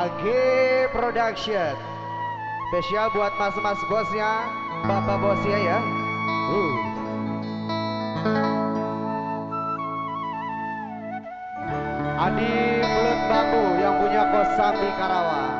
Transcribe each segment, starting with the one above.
AG Production. Spesial buat mas-mas bosnya Bapak bosnya ya. Uh. Adi Mulut Bambu yang punya Kosambi Karawang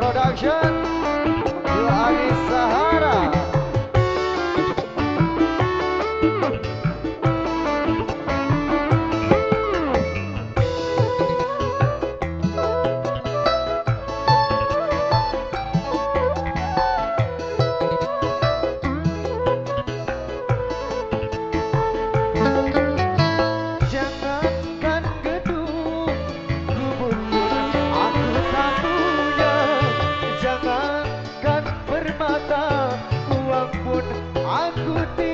production. could be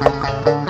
嗯。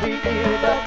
be the